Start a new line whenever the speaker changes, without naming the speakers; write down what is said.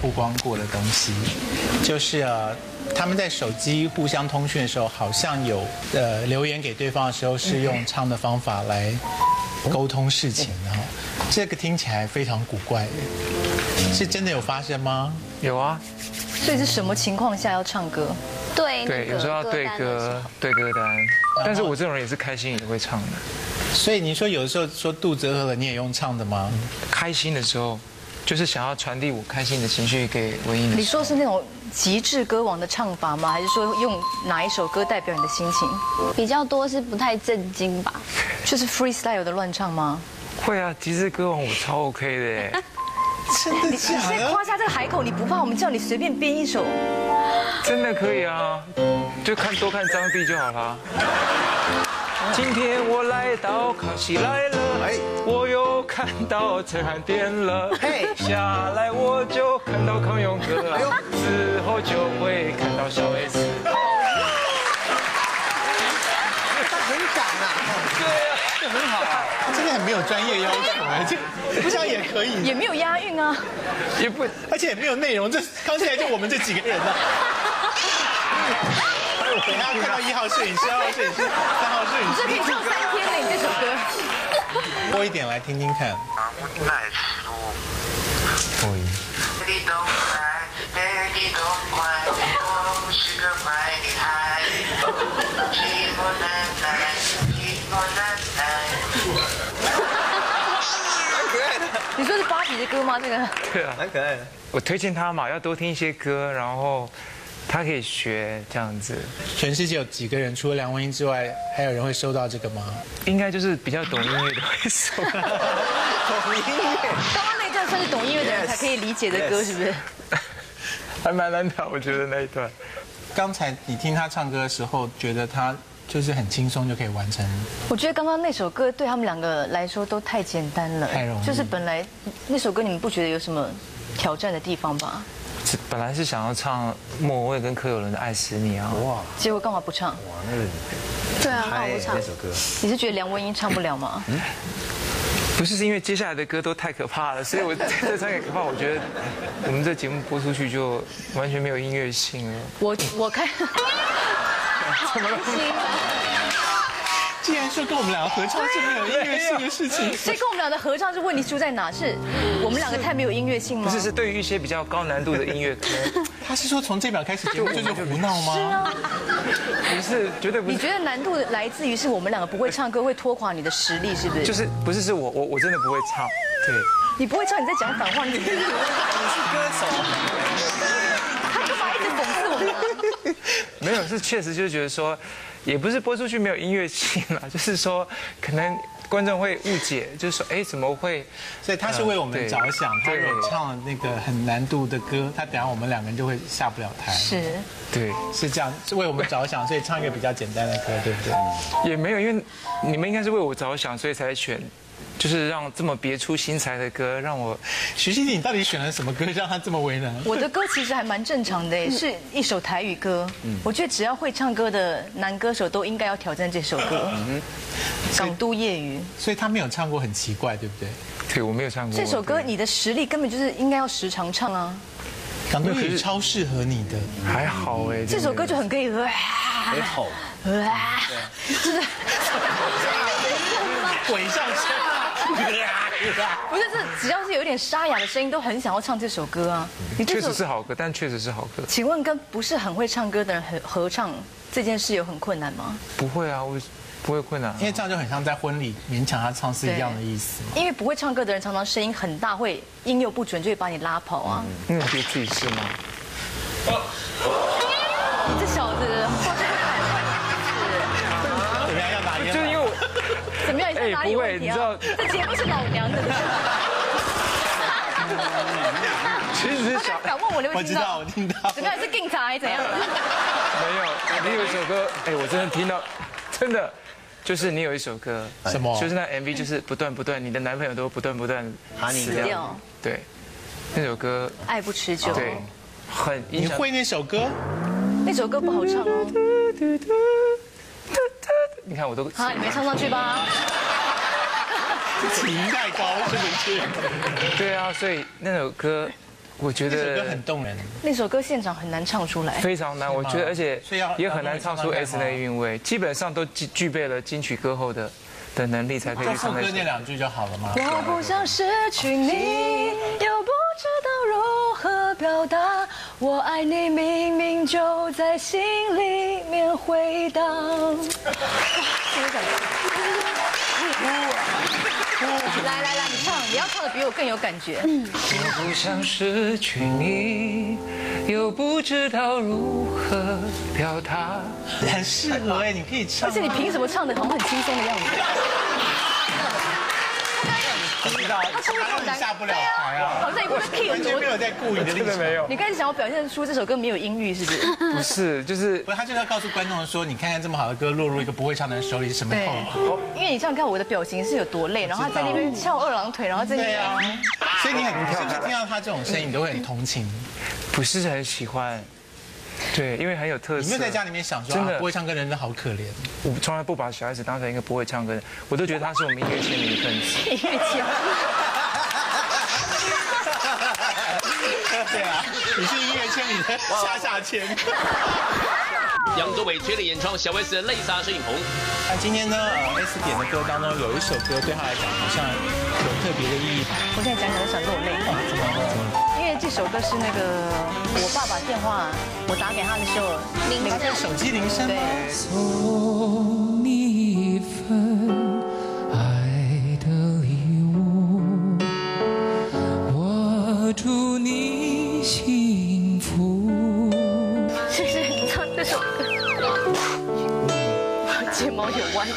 曝光过的东西，就是呃，他们在手机互相通讯的时候，好像有呃留言给对方的时候是用唱的方法来沟通事情的哈。这个听起来非常古怪，是真的有发生吗？
有啊，
所以是什么情况下要唱歌？
对
对，有时候要对歌，对歌单。但是我这种人也是开心也会唱的。
所以你说有的时候说肚子饿了，你也用唱的吗？
开心的时候，就是想要传递我开心的情绪给文英的。
你说是那种极致歌王的唱法吗？还是说用哪一首歌代表你的心情？
比较多是不太正经吧？
就是 freestyle 的乱唱吗？
会啊，极致歌王我超 OK 的耶。
真的
你
假的？
在夸下这个海口，你不怕我们叫你随便编一首？
真的可以啊，就看多看张帝就好了。今天我来到康熙来了，我又看到陈汉典了，下来我就看到康永哥了，之后就会看到小 S。
他很敢啊，
对啊，
这很好。
真的很没有专业要求哎，这这样也可以，
也没有押韵啊。
也不。
而且也没有内容，这刚进来就我们这几个人了。等一下看到一号摄影师、二号摄影师、三号摄
这可以
影师，
唱三天呢，你这首歌。
播一点来听听看。
可以。
你都快，你都快，我是个坏女孩。寂寞难耐，寂寞难耐。
你说是芭比的歌吗？这个
对啊，
蛮可爱的。
我推荐他嘛，要多听一些歌，然后他可以学这样子。
全世界有几个人除了梁文音之外，还有人会收到这个吗？
应该就是比较懂音乐的会收。
懂音乐，
刚刚那段算是懂音乐的人才可以理解的歌，是不是？
还蛮难的，我觉得那一段。
刚才你听他唱歌的时候，觉得他就是很轻松就可以完成。
我觉得刚刚那首歌对他们两个来说都太简单了，
太容易
就是本来那首歌你们不觉得有什么挑战的地方吧？
是本来是想要唱莫文蔚跟柯有伦的《爱死你》啊，
哇
结果干嘛不唱？
哇，那个
对啊，那
嗨
我不唱
那。首歌，
你是觉得梁文音唱不了吗？
不是是因为接下来的歌都太可怕了，所以我 这三个可怕。我觉得我们这节目播出去就完全没有音乐性了。
我我看，
既然说跟我们两个合唱是没有音乐性的事情，
所以跟我们俩的合唱是问题出在哪？是我们两个太没有音乐性吗？
不是，是对于一些比较高难度的音乐，可能
他是说从这秒开始节目就是胡闹 吗？
啊，
不是，绝对不是。
你觉得难度来自于是我们两个不会唱歌，会拖垮你的实力，是不是？
就是不是是我我我真的不会唱，对。
你不会唱，你在讲反话，你
你是歌手，
他干嘛一直讽刺我？
没有，是确实就是觉得说，也不是播出去没有音乐性啦，就是说可能观众会误解，就是说，哎，怎么会？
所以他是为我们着想，他
对
如果唱那个很难度的歌，他等下我们两个人就会下不了台。
是，
对，
是这样，是为我们着想，所以唱一个比较简单的歌，对不对？
也没有，因为你们应该是为我着想，所以才选，就是让这么别出心裁的歌让我。
徐熙娣，你到底选了什么歌让他这么为难？
我的歌其实还蛮正常的，是一首台语歌。我觉得只要会唱歌的男歌手都应该要挑战这首歌。嗯港都夜雨
所以他没有唱过很奇怪，对不对？
对，我没有唱过
这首歌，你的实力根本就是应该要时常唱啊。
港都夜雨超适合你的。
还好哎。
这首歌就很可以和，
很好。
就是
鬼上身，
不是这只要是有一点沙哑的声音，都很想要唱这首歌啊。你
确实是好歌，但确实是好歌。
请问跟不是很会唱歌的人合合唱这件事有很困难吗？
不会啊，我不会困难啊。
因为这样就很像在婚礼勉强他唱是一样的意思。
因为不会唱歌的人常常声音很大，会音又不准，就会把你拉跑啊。
嗯你觉得自己是吗？
你这小子
怎么样？
你在哪里有问题啊？这节目是老娘的，
其实是小
敢问我，你会听
我知道，
到
我？听到。
怎么样？是警察还是怎样？
没有，你有一首歌，哎，我真的听到，真的，就是你有一首歌，
什么
就是那 MV 就是不断不断，你的男朋友都不断不断
喊你
死
掉
掉，对，那首歌
爱不持久。
对，很。
你会那首歌？
那首歌不好唱哦。
你看我都
好，你没唱上去吧？
情太高是不是？
对啊，所以那首歌我觉
这首歌
得
很动人。
那首歌现场很难唱出来。
非常难，我觉得而且也很难唱出 S 的韵味，基本上都具具备了金曲歌后的的能力才可以唱那首
副歌那。两句就好了嘛。
我不想失去你，又不知道如何表达。我爱你，明明就在心里面回荡。哇，这个感觉。来来来，你唱，你要唱的比我更有感觉。
我不想失去你，又不知道如何表达。
很适合哎，你可以唱。
而且你凭什么唱的好像很轻松的样子？
我知道，他让你下不了台啊，
好像一部 key
完
有多
全没有在顾你的立场。
有，
你刚才想要表现出这首歌没有音域，是不是？
不是，就是
不是，他就是要告诉观众说，你看看这么好的歌落入一个不会唱的人手里是什么
对
后果。，
因为你想想看我的表情是有多累，然后他在那边翘二郎腿，然后在那边
对啊，所以你很，是不是听到他这种声音，你都会很同情？
不是很喜欢。对，因为很有特色。
你没有在家里面想说，
真的
啊不会唱歌的人真的好可怜。
我从来不把小孩子当成一个不会唱歌的人，我都觉得他是我们音乐圈的一份子。
音乐圈。
对啊，你是音乐圈里的下下签。
杨宗纬全力演唱小 S 的泪洒摄影棚。
那今天呢，呃，S 点的歌当中有一首歌对他来讲好像有特别的意义。
我现在讲起来都想落泪，
怎么了？怎么了？
这首歌是那个我爸爸电话，我打给他的时候，铃
他手机铃声吗？
对，
送你一份爱的礼物，我祝你幸福。
谢谢你唱这首歌，睫毛有弯吗？